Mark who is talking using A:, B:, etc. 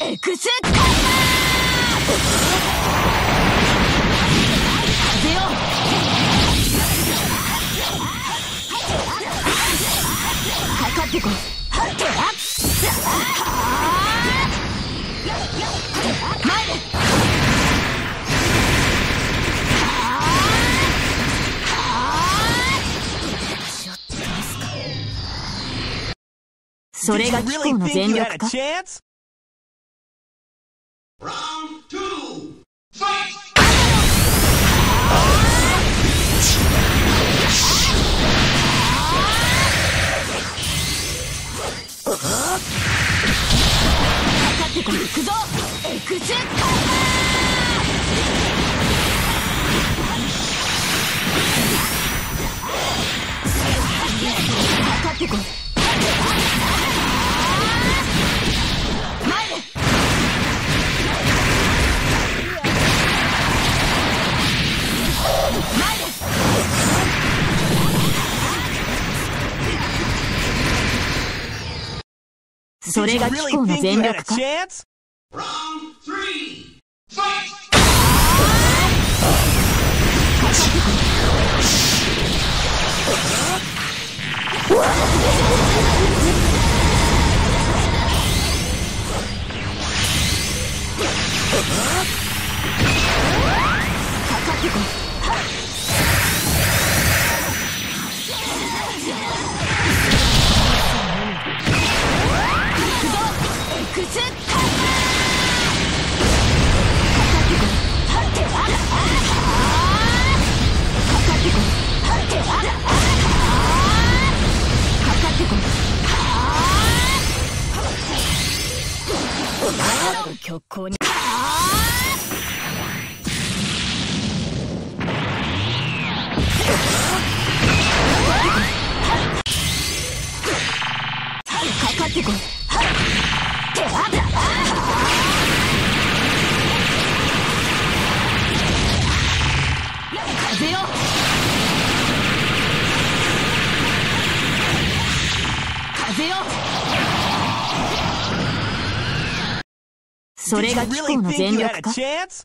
A: エクスカイバーそれが
B: 貴
A: 公の全力かこに行くぞエクセかかってこいそれが気候の全力か極光にかかってこいはっそれ
B: Did
A: が
B: you
A: 気
B: really
A: 候の
B: think
A: 全
B: you
A: 力
B: had a
A: か
B: chance?